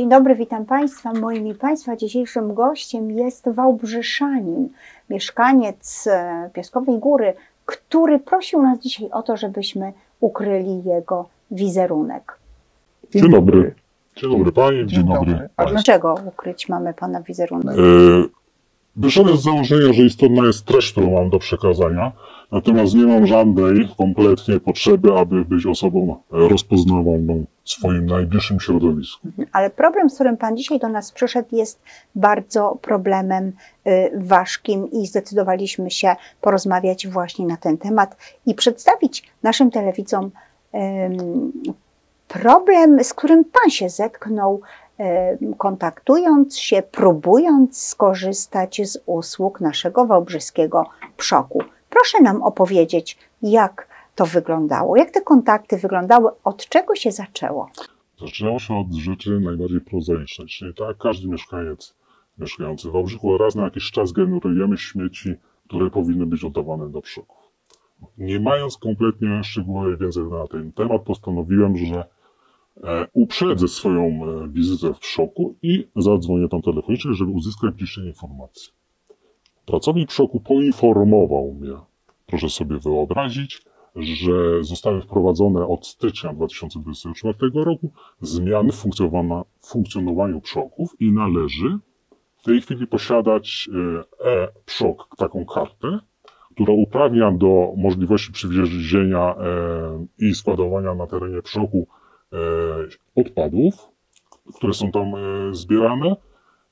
Dzień dobry, witam Państwa. Moim i Państwa dzisiejszym gościem jest Wałbrzyszanin, mieszkaniec e, Piaskowej Góry, który prosił nas dzisiaj o to, żebyśmy ukryli jego wizerunek. Dzień dobry. Dzień dobry Pani, dzień, Dzień dobry, dobry. A dlaczego ukryć mamy Pana wizerunek? E, Wyszedłem z założenia, że istotna jest treść, którą mam do przekazania, natomiast nie mam żadnej kompletnie potrzeby, aby być osobą rozpoznawalną w swoim najbliższym środowisku. Ale problem, z którym Pan dzisiaj do nas przyszedł, jest bardzo problemem y, ważkim i zdecydowaliśmy się porozmawiać właśnie na ten temat i przedstawić naszym telewidzom problem, z którym Pan się zetknął, kontaktując się, próbując skorzystać z usług naszego wałbrzyskiego przoku. Proszę nam opowiedzieć, jak to wyglądało, jak te kontakty wyglądały, od czego się zaczęło. Zaczynało się od rzeczy najbardziej prozaicznych, czyli tak każdy mieszkaniec mieszkający w Wałbrzychu raz na jakiś czas generujemy śmieci, które powinny być oddawane do przoków. Nie mając kompletnie szczegółowej wiedzy na ten temat, postanowiłem, że e, uprzedzę swoją e, wizytę w szoku i zadzwonię tam telefonicznie, żeby uzyskać bliższe informacje. Pracownik szoku poinformował mnie, proszę sobie wyobrazić, że zostały wprowadzone od stycznia 2024 roku zmiany w funkcjonowaniu przoków i należy w tej chwili posiadać e, e-przok, taką kartę, która uprawnia do możliwości przywiezienia e, i składowania na terenie przoku e, odpadów, które są tam e, zbierane.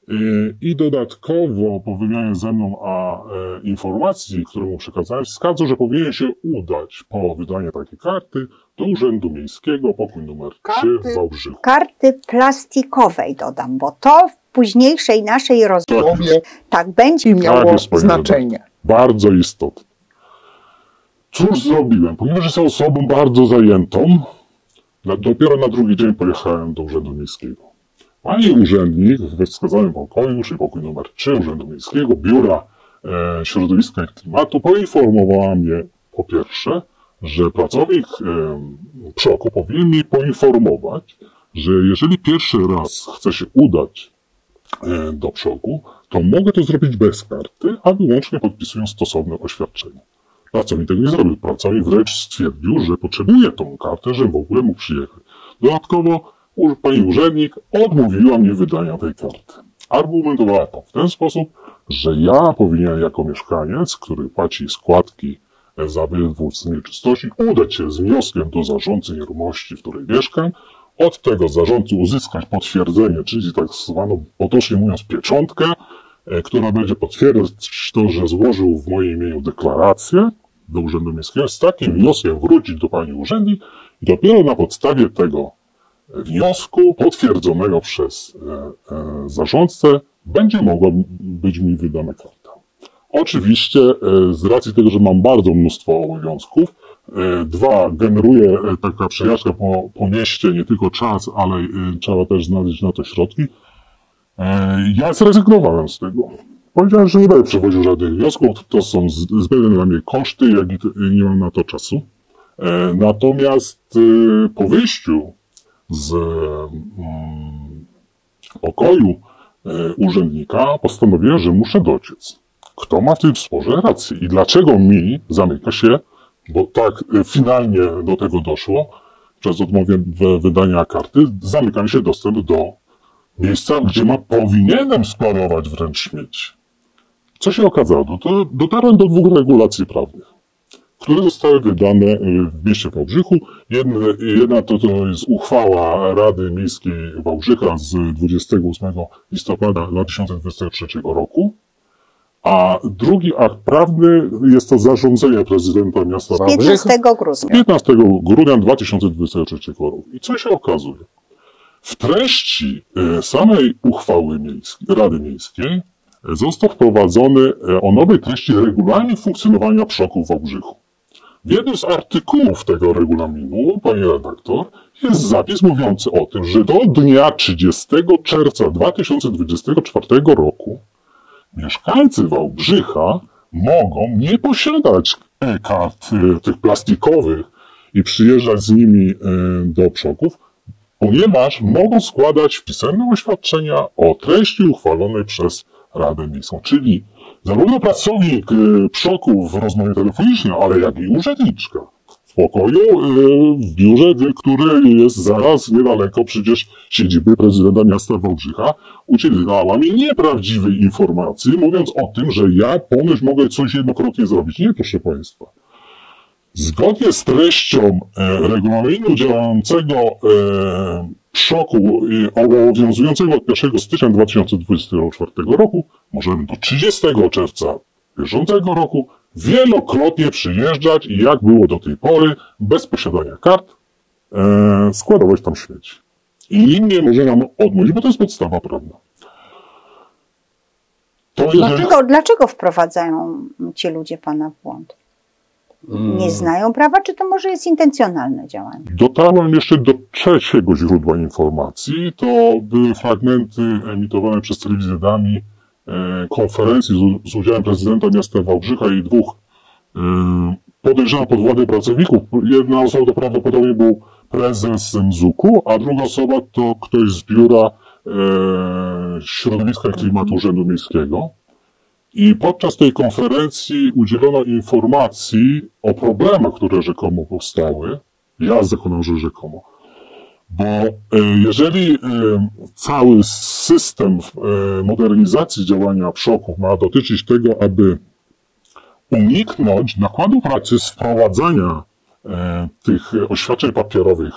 E, I dodatkowo po wymianie ze mną a e, informacji, które mu przekazałem, wskazał, że powinien się udać po wydanie takiej karty do Urzędu Miejskiego, pokój numer 3 Karty? w Wałbrzychu. karty plastikowej dodam, bo to w późniejszej naszej rozmowie Powie tak będzie miało jest, panie znaczenie. Bardzo istotne. Cóż zrobiłem? Ponieważ jestem osobą bardzo zajętą, na, dopiero na drugi dzień pojechałem do Urzędu Miejskiego. Pani urzędnik we wskazanym pokoju, czyli pokój numer 3 Urzędu Miejskiego, Biura e, Środowiska i Klimatu, poinformowała mnie po pierwsze, że pracownik e, przoku powinien mi poinformować, że jeżeli pierwszy raz chce się udać e, do przoku, to mogę to zrobić bez karty, a wyłącznie podpisując stosowne oświadczenie. Pracownik tego nie zrobił. Pracownik wręcz stwierdził, że potrzebuje tą kartę, żeby w ogóle mógł przyjechać. Dodatkowo pani urzędnik odmówiła mnie wydania tej karty. Argumentowała to w ten sposób, że ja powinien jako mieszkaniec, który płaci składki za wywóz nieczystości, udać się z wnioskiem do zarządcy nieruchomości, w której mieszkam, od tego zarządcy uzyskać potwierdzenie, czyli tak zwaną, potocznie mówiąc, pieczątkę, która będzie potwierdzać to, że złożył w moim imieniu deklarację do Urzędu Miejskiego. Z takim wnioskiem wrócić do pani urzędnik i dopiero na podstawie tego wniosku potwierdzonego przez e, e, zarządcę będzie mogła być mi wydana karta. Oczywiście e, z racji tego, że mam bardzo mnóstwo obowiązków, e, dwa, generuje e, taka przejażdżka po, po mieście nie tylko czas, ale e, trzeba też znaleźć na to środki. E, Ja zrezygnowałem z tego. Powiedziałem, że nie będę przewoził żadnych wniosków, to są zbędne dla mnie koszty, jak nie mam na to czasu. E, Natomiast e, po wyjściu z mm, pokoju e, urzędnika postanowiłem, że muszę dociec. Kto ma w tym sporze rację i dlaczego mi zamyka się, bo tak finalnie do tego doszło, przez odmowę wydania karty, zamyka mi się dostęp do miejsca, gdzie ma, powinienem składować wręcz śmieci. Co się okazało? No to dotarłem do dwóch regulacji prawnych, które zostały wydane y, w mieście Wałbrzychu. Jedna, jedna to, to jest uchwała Rady Miejskiej Wałbrzycha z 28 listopada 2023 roku, a drugi akt prawny jest to zarządzenie prezydenta miasta Wałbrzycha 15 grudnia. 15 grudnia 2023 roku. I co się okazuje? W treści e, samej uchwały miejskiej, Rady Miejskiej e, został wprowadzony e, o nowej treści regulamin funkcjonowania przoku w Wałbrzychu. W jednym z artykułów tego regulaminu, panie redaktor, jest zapis mówiący o tym, że do dnia 30 czerwca 2024 roku mieszkańcy Wałbrzycha mogą nie posiadać e-kart e, tych plastikowych i przyjeżdżać z nimi do przoków, ponieważ mogą składać pisemne oświadczenia o treści uchwalonej przez Radę Miejską. Czyli zarówno pracownik y, przoku w rozmowie telefonicznej, ale jak i urzędniczka w pokoju, y, w biurze, które jest zaraz niedaleko przecież siedziby prezydenta miasta Wałbrzycha, udzielała mi nieprawdziwej informacji, mówiąc o tym, że ja ponoć mogę coś jednokrotnie zrobić. Nie, proszę Państwa. Zgodnie z treścią e, regulaminu działającego e, szoku obowiązującego od 1 stycznia 2024 roku możemy do 30 czerwca bieżącego roku wielokrotnie przyjeżdżać i jak było do tej pory, bez posiadania kart, e, składować tam śmieci. I nikt nie może nam odmówić, bo to jest podstawa prawna. To jeżeli... dlaczego, dlaczego wprowadzają ci ludzie pana w błąd? Nie znają prawa, czy to może jest intencjonalne działanie? Dotarłem jeszcze do trzeciego źródła informacji. To były fragmenty emitowane przez telewizję DAMI e, konferencji z, z udziałem prezydenta miasta Wałbrzycha i dwóch e, podejrzanych podwładnych pracowników. Jedna osoba to prawdopodobnie był prezes MZUK-u, a druga osoba to ktoś z biura e, środowiska i klimatu Urzędu Miejskiego. I podczas tej konferencji udzielono informacji o problemach, które rzekomo powstały. Ja zakonam, że rzekomo. Bo e, jeżeli e, cały system e, modernizacji działania przoków ma dotyczyć tego, aby uniknąć nakładu pracy z wprowadzania tych oświadczeń papierowych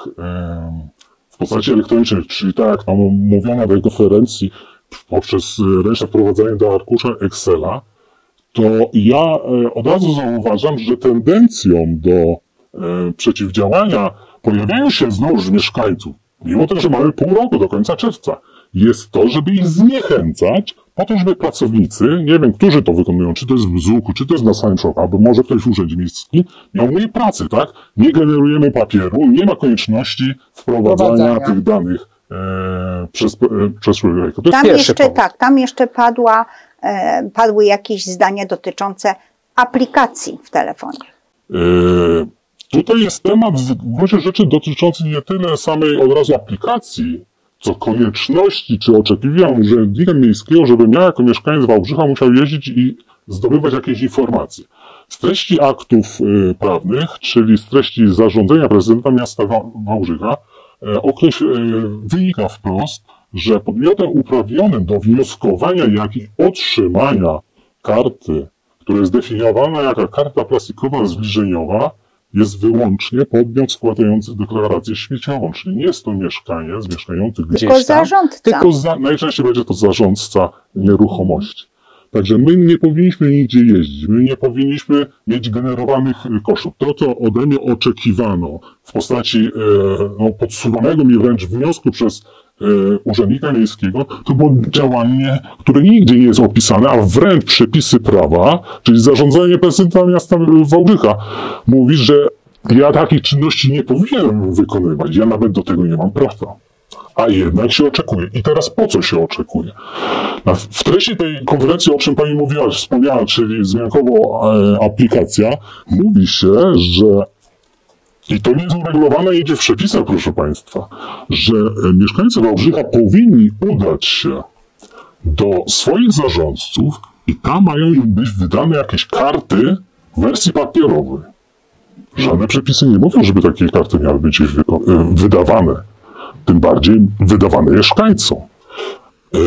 w postaci elektronicznej, czyli tak jak mówiono na tej konferencji, poprzez ręczne wprowadzenie do arkusza Excela, to ja e, od razu zauważam, że tendencją do e, przeciwdziałania pojawiają się znowuż mieszkańców, mimo tego, że mamy pół roku do końca czerwca, jest to, żeby ich zniechęcać po to, żeby pracownicy, nie wiem, którzy to wykonują, czy to jest w Zuku, czy to jest na samym szoku, albo może ktoś w Urzędzie Miejskim, miał mniej pracy, tak? Nie generujemy papieru, nie ma konieczności wprowadzania tych danych przez, e, przez człowieka. tam jeszcze, tak, tam jeszcze padła, e, padły jakieś zdania dotyczące aplikacji w telefonie. Tutaj jest temat w gruncie rzeczy dotyczący nie tyle samej od razu aplikacji, co konieczności czy oczekiwań urzędnika miejskiego, żebym ja jako mieszkaniec Wałbrzycha musiał jeździć i zdobywać jakieś informacje. Z treści aktów prawnych, czyli z treści zarządzenia prezydenta miasta Wałbrzycha, E, okreś, e, wynika wprost, że podmiotem uprawnionym do wnioskowania, jak i otrzymania karty, która jest definiowana jako karta plastikowa zbliżeniowa, jest wyłącznie podmiot składający deklarację śmieciową, czyli nie jest to mieszkaniec mieszkający gdzieś tylko tam, zarządca. tylko za, najczęściej będzie to zarządca nieruchomości. Także my nie powinniśmy nigdzie jeździć, my nie powinniśmy mieć generowanych kosztów. To, co ode mnie oczekiwano w postaci e, no, podsuwanego mi wręcz wniosku przez e, urzędnika miejskiego, to było działanie, które nigdzie nie jest opisane, a wręcz przepisy prawa, czyli zarządzanie prezydenta miasta Wałbrzycha, mówi, że ja takich czynności nie powinienem wykonywać. Ja nawet do tego nie mam prawa a jednak się oczekuje. I teraz po co się oczekuje? W treści tej konferencji, o czym Pani mówiła, wspomniała, czyli zmiankowo e, aplikacja, mówi się, że i to nie jest uregulowane, idzie w przepisach, proszę Państwa, że e, mieszkańcy Wałbrzycha powinni udać się do swoich zarządców i tam mają im być wydane jakieś karty w wersji papierowej. Żadne przepisy nie mówią, żeby takie karty miały być e, wydawane tym bardziej wydawane mieszkańcom. E,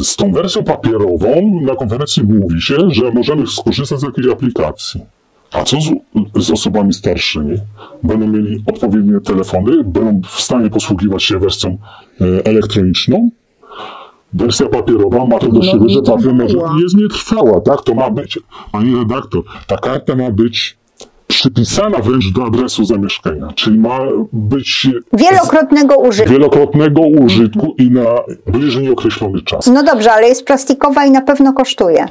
z tą wersją papierową na konferencji mówi się, że możemy skorzystać z jakiejś aplikacji. A co z, z, osobami starszymi? Będą mieli odpowiednie telefony, będą w stanie posługiwać się wersją e, elektroniczną. Wersja papierowa ma to do no, siebie, że papier może, jest nietrwała, tak? To ma być, pani redaktor, ta karta ma być przypisana wręcz do adresu zamieszkania, czyli ma być wielokrotnego użytku. Wielokrotnego użytku i na bliżej określony czas. No dobrze, ale jest plastikowa i na pewno kosztuje.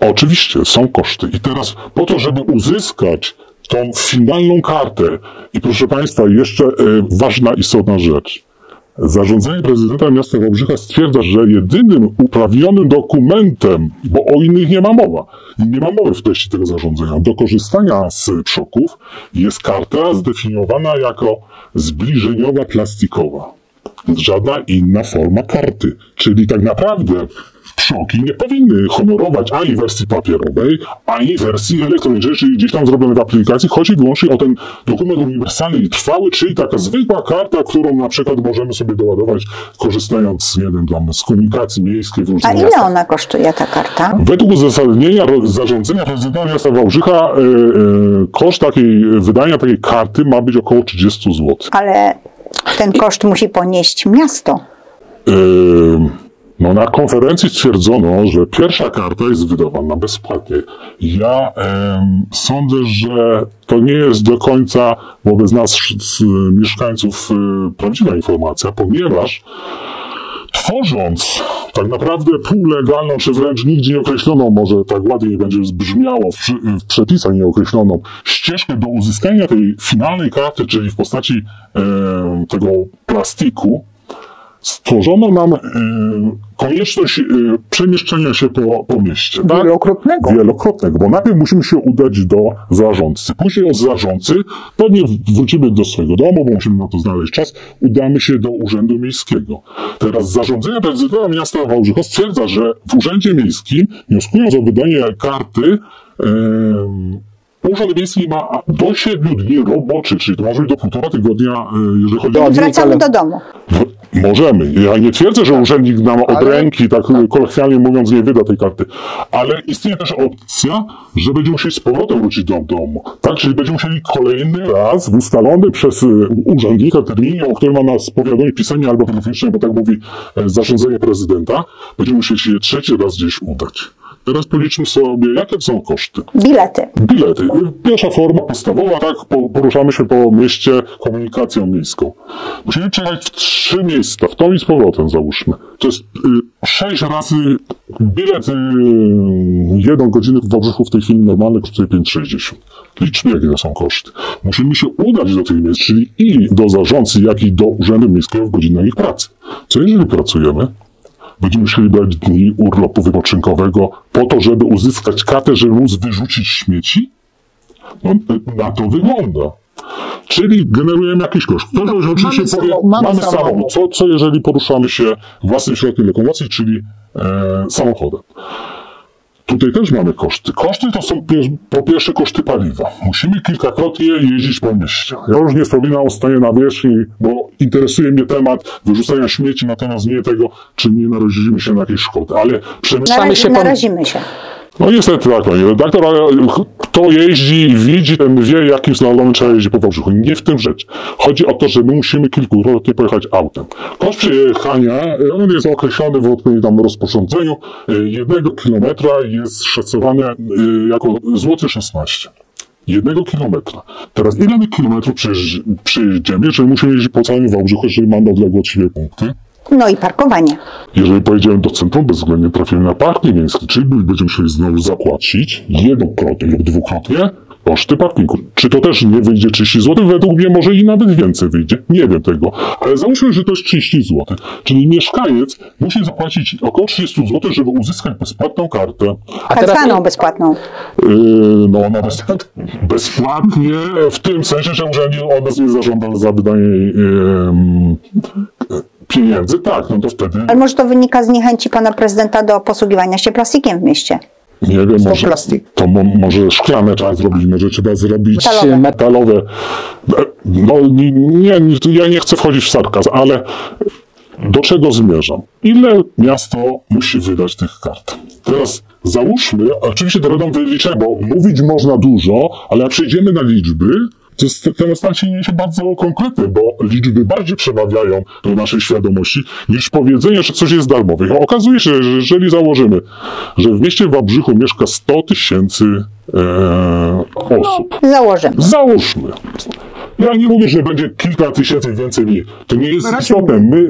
Oczywiście, są koszty. I teraz po to, żeby uzyskać tą finalną kartę, i proszę Państwa, jeszcze e, ważna, istotna rzecz. Zarządzenie prezydenta miasta Wałbrzycha stwierdza, że jedynym uprawnionym dokumentem, bo o innych nie ma mowa, nie ma mowy w treści tego zarządzenia, do korzystania z przoków jest karta zdefiniowana jako zbliżeniowa plastikowa. żadna inna forma karty. Czyli tak naprawdę pszczółki nie powinny honorować ani wersji papierowej, ani wersji elektronicznej, czyli gdzieś tam zrobionej w aplikacji. Chodzi wyłącznie o ten dokument uniwersalny i trwały, czyli taka zwykła karta, którą na przykład możemy sobie doładować, korzystając, nie wiem, tam, z komunikacji miejskiej w A różnych ile miastach. ona kosztuje, ta karta? Według uzasadnienia zarządzenia prezydenta miasta Wałbrzycha e, e, koszt takiej, wydania takiej karty ma być około 30 zł. Ale ten koszt musi ponieść miasto. Ym, No na konferencji stwierdzono, że pierwsza karta jest wydawana bezpłatnie. Ja em, sądzę, że to nie jest do końca wobec nas, z, mieszkańców, y, prawdziwa informacja, ponieważ tworząc tak naprawdę półlegalną, czy wręcz nigdzie nieokreśloną, może tak ładniej będzie brzmiało w, przy- w przepisach nieokreśloną, ścieżkę do uzyskania tej finalnej karty, czyli w postaci tego plastiku, stworzono nam e, konieczność e, przemieszczania się po, po mieście. Tak? Wielokrotnego. Wielokrotnego, bo najpierw musimy się udać do zarządcy. Później od zarządcy pewnie wrócimy do swojego domu, bo musimy na to znaleźć czas. Udamy się do Urzędu Miejskiego. Teraz zarządzenie prezydenta miasta Wałbrzycha stwierdza, że w Urzędzie Miejskim, wnioskując o wydanie karty, em, Urząd Miejski ma do 7 dni roboczych, czyli to może być do półtora tygodnia, e, jeżeli chodzi o Wracamy do domu. Możemy. Ja nie twierdzę, że urzędnik nam od Ale- ręki, tak kolokwialnie mówiąc, nie wyda tej karty. Ale istnieje też opcja, że będziemy musieli z powrotem wrócić do domu. Tak? Czyli będziemy musieli kolejny raz w ustalony przez y, urzędnika terminie, o którym ma nas powiadomić pisemnie albo telefonicznie, bo tak mówi e, zarządzenie prezydenta, będziemy musieli się trzeci raz gdzieś udać. Teraz policzmy sobie, jakie są koszty. Bilety. Bilety. Pierwsza forma podstawowa, tak, po- poruszamy się po mieście komunikacją miejską. Musimy przejechać w trzy miejsca, w tą i z powrotem załóżmy. To jest y, sześć razy bilet y, jedną godzinę w Wałbrzychu w tej chwili normalny kosztuje 5,60. Liczmy, jakie to są koszty. Musimy się udać do tych miejsc, czyli i do zarządcy, jak i do urzędu miejskiego w godzinach ich pracy. Co jeżeli pracujemy? Będziemy musieli brać dni urlopu wypoczynkowego po to, żeby uzyskać kartę, żeby móc wyrzucić śmieci? No, na to wygląda. Czyli generujemy jakiś koszt. Ktoś mamy oczywiście powie, samo- mamy mamy samochód. samochód. Co, co jeżeli poruszamy się własnym środkiem lokomocji, czyli e, samochodem? Tutaj też mamy koszty. Koszty to są po pierwsze koszty paliwa. Musimy kilkakrotnie jeździć po mieście. Ja już nie wspominam o stanie na wierzchni, bo interesuje mnie temat wyrzucania śmieci, natomiast nie tego, czy nie narazimy się na jakieś szkody. Ale przemyślamy Narazi, się narazimy się. No niestety tak, panie redaktor, ale kto jeździ i widzi, ten wie, jakim slalomem trzeba jeździć po Wałbrzychu. Nie w tym rzecz. Chodzi o to, że my musimy kilkukrotnie pojechać autem. Koszt przejechania, e, on jest określony w odpowiednim rozporządzeniu. E, Jednego kilometra jest szacowany e, jako złoty 16. Jednego kilometra. Teraz ile my kilometrów przejeżdż- przejedziemy, jeżeli musimy jeździć po całym Wałbrzychu, jeżeli mamy odległe od siebie punkty? No i parkowanie. Jeżeli pojedziemy do centrum, bezwzględnie trafimy na parking miejski, czyli będziemy musieli znowu zapłacić jednokrotnie lub dwukrotnie koszty parkingu. Czy to też nie wyjdzie 30 zł? Według mnie może i nawet więcej wyjdzie. Nie wiem tego. Ale załóżmy, że to jest 30 zł. Czyli mieszkaniec musi zapłacić około 30 zł, żeby uzyskać bezpłatną kartę. A Tak teraz zwaną bezpłatną. Yy, no ona bez, bezpłatnie, w tym sensie, że urzędnik od nas nie zażąda za wydanie yy, pieniędzy. Tak, no to wtedy Ale może to wynika z niechęci pana prezydenta do posługiwania się plastikiem w mieście. Nie wiem, To może, plastik. to mo, może szklane trzeba zrobić, może trzeba zrobić Metalowe. metalowe. No nie, nie, ja nie chcę wchodzić w sarkazm, ale do czego zmierzam? Ile miasto musi wydać tych kart? Teraz załóżmy, oczywiście drogą wyliczenia, bo mówić można dużo, ale jak przejdziemy na liczby, to jest, ten stan się bardzo konkretny, bo liczby bardziej przemawiają do naszej świadomości niż powiedzenie, że coś jest darmowe. I Okazuje się, że jeżeli założymy, że w mieście Wałbrzychu mieszka 100 tysięcy e, osób, Założymy. Załóżmy. Ja nie mówię, że będzie kilka tysięcy więcej mniej. To nie jest istotne. My,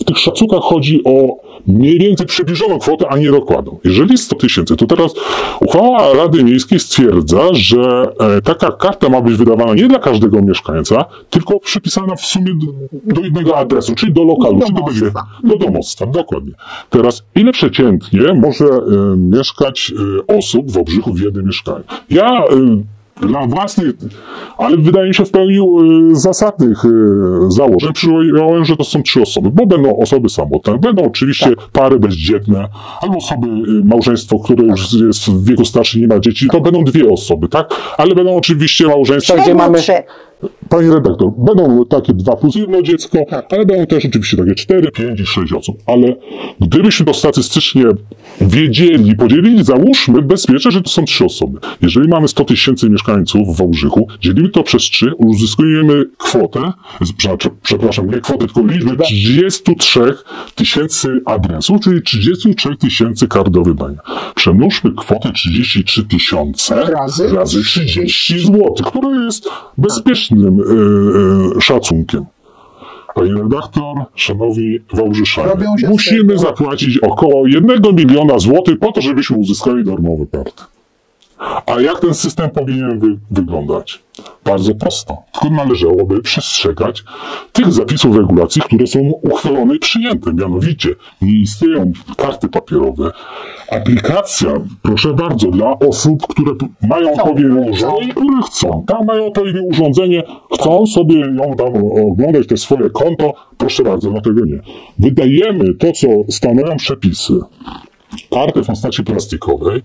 w tych szacunkach chodzi o mniej więcej przybliżoną kwotę, a nie dokładną. Jeżeli 100 tysięcy, to teraz uchwała Rady Miejskiej stwierdza, że e, taka karta ma być wydawana nie dla każdego mieszkańca, tylko przypisana w sumie do, do jednego adresu, czyli do lokalu, Do czy to będzie do domostwa, dokładnie. Teraz, ile przeciętnie może e, mieszkać e, osób w Obrzychu w jednym mieszkaniu? Ja dla własnych, ale wydaje mi się w pełni e, zasadnych e, założeń przyjąłem, że to są trzy osoby, bo będą osoby samotne, będą oczywiście pary bezdzietne, albo osoby, e, małżeństwo, które już jest w wieku starszym, nie ma dzieci, to będą dwie osoby, tak? Ale będą oczywiście małżeństwa, gdzie mamy-. Pani redaktor, będą takie dwa plus jedno dziecko, ale będą też oczywiście takie cztery, pięć i sześć osób. Ale gdybyśmy to statystycznie wiedzieli, podzielili, załóżmy bezpiecznie, że to są trzy osoby. Jeżeli mamy 100 tysięcy mieszkańców w Wałbrzychu, dzielimy to przez trzy, uzyskujemy kwotę, prze- przepraszam, nie kwotę, tylko liczbę 33 tysięcy adresów, czyli 33 tysięcy kart do wydania. Przemnóżmy kwotę 33 tysiące Razy? razy 30 zł, które jest bezpiecznym szacunkiem. Pani redaktor, szanowni Wałbrzyszanie, musimy zapłacić około 1 miliona złotych po to, żebyśmy uzyskali darmowe karty. A jak ten system powinien wy wyglądać? Bardzo prosto. Tylko należałoby przestrzegać tych zapisów regulacji, które są uchwalone i przyjęte. Mianowicie nie istnieją karty papierowe. Aplikacja, proszę bardzo, dla osób, które mają odpowiednie urządzenie i które chcą. Tam mają odpowiednie urządzenie, chcą sobie ją tam oglądać, te swoje konto. Proszę bardzo, dlatego nie. Wydajemy to, co stanowią przepisy. Karty w postaci plastikowej.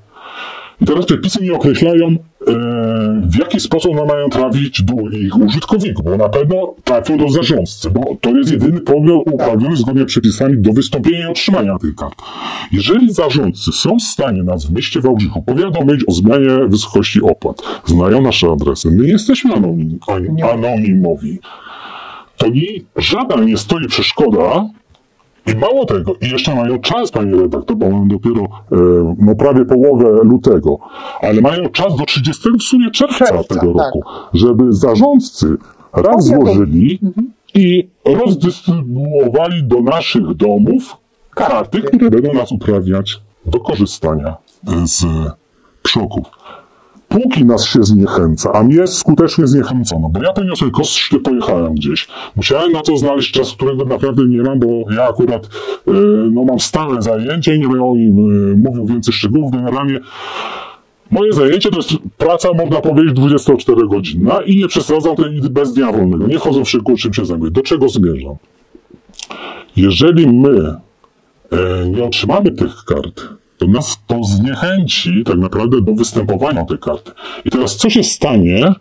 I teraz przepisy nie określają, e, w jaki sposób one mają trafić do ich użytkowników, bo na pewno trafią do zarządcy, bo to jest jedyny podmiot uprawniony zgodnie z przepisami do wystąpienia i otrzymania tych kart. Jeżeli zarządcy są w stanie nas w mieście Wałbrzychu powiadomić o zmianie wysokości opłat, znają nasze adresy, my jesteśmy anonim, anonimowi, to nie, żadna nie stoi przeszkoda, i mało tego, i jeszcze mają czas, panie redaktor, bo mamy dopiero e, no, prawie połowę lutego, ale mają czas do 30 w sumie czerwca, Czerwca, tego tak. roku, żeby zarządcy raz złożyli i rozdystrybuowali do naszych domów karty, które będą nas uprawniać do korzystania z przoków. Póki nas się zniechęca, a mnie skutecznie zniechęcono, bo ja ten wniosek koszty pojechałem gdzieś. Musiałem na to znaleźć czas, którego naprawdę nie mam, bo ja akurat e, no, mam stałe zajęcie i nie będę o nim e, mówił więcej szczegółów. Generalnie moje zajęcie to jest praca, można powiedzieć, 24-godzinna i nie przesadzam tej bez dnia wolnego. Nie wchodzę w szczegóły, czym się zajmuję. Do czego zmierzam? Jeżeli my e, nie otrzymamy tych kart, to nas to zniechęci tak naprawdę do występowania tej karty. I teraz co się stanie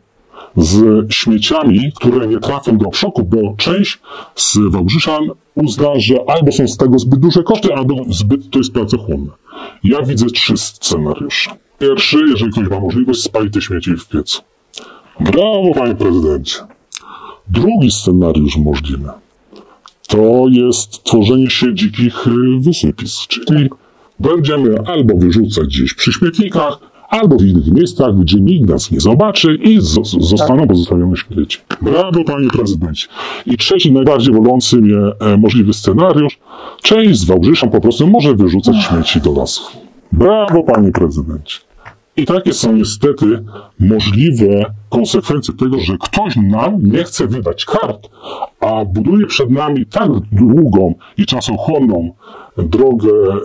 z śmieciami, które nie trafią do przoku, bo część z Wałbrzyszan uzna, że albo są z tego zbyt duże koszty, albo zbyt to jest pracochłonne. Ja widzę trzy scenariusze. Pierwszy, jeżeli ktoś ma możliwość, spali te śmieci w piecu. Brawo, panie prezydencie. Drugi scenariusz możliwy to jest tworzenie się dzikich y, wysypisk, czyli będziemy albo wyrzucać gdzieś przy śmietnikach, albo w innych miejscach, gdzie nikt nas nie zobaczy i zostaną pozostawione śmieci. Brawo, panie prezydencie. I trzeci, najbardziej bolący mnie e, możliwy scenariusz, część z Wałbrzyszan po prostu może wyrzucać śmieci do lasów. Brawo, panie prezydencie. I takie są niestety możliwe konsekwencje tego, że ktoś nam nie chce wydać kart, a buduje przed nami tak długą i czasochłonną drogę e,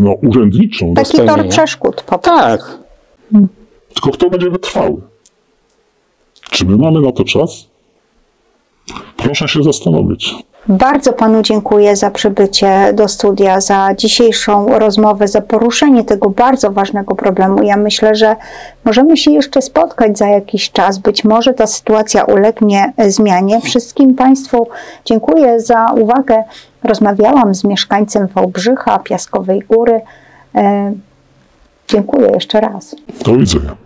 no, urzędniczą, Taki tor przeszkód po prostu. Tak. tylko kto będzie wytrwały? Czy my mamy na to czas? Proszę się zastanowić. Bardzo panu dziękuję za przybycie do studia, za dzisiejszą rozmowę, za poruszenie tego bardzo ważnego problemu. Ja myślę, że możemy się jeszcze spotkać za jakiś czas. Być może ta sytuacja ulegnie zmianie. Wszystkim Państwu dziękuję za uwagę. Rozmawiałam z mieszkańcem Wałbrzycha, Piaskowej Góry. E, Dziękuję jeszcze raz. Do widzenia.